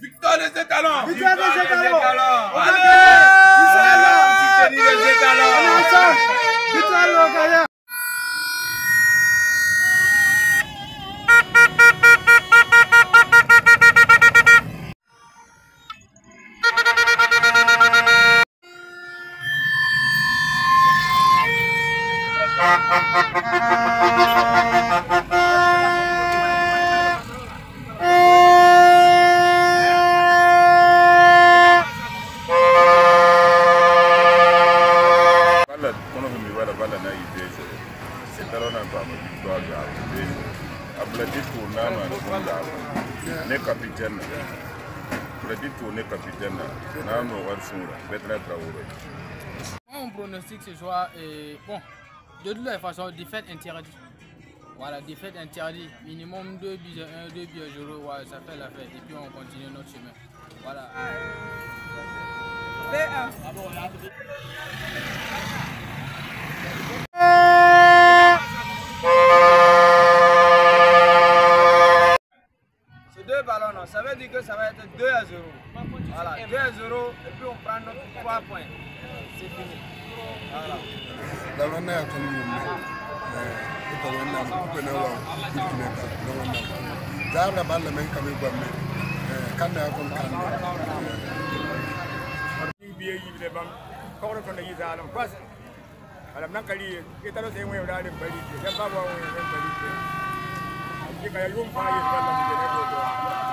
Victoire des étalons. Victoire des étalons. Allez, les étalons. Victoire au Gaïa. Bala ma kunda ne capitaine na. Abla ditu ne capitaine na. Na no war sura. Betra Traoré. Moi, mon pronostic ce soir est bon. De toute façon, défaite interdite. Voilà, défaite interdite. Minimum 2 buts à 1, 2 buts à 0. Voilà, ça fait la fête. Et puis on continue notre chemin. Voilà. Deux ballons, non, ça veut dire que ça va être 2 à 0. Voilà, 2 à 0 et puis on prend notre 3 points. C'est fini. Voilà. alam nan kali lo kaya yung bayan pa lang nilirebuto.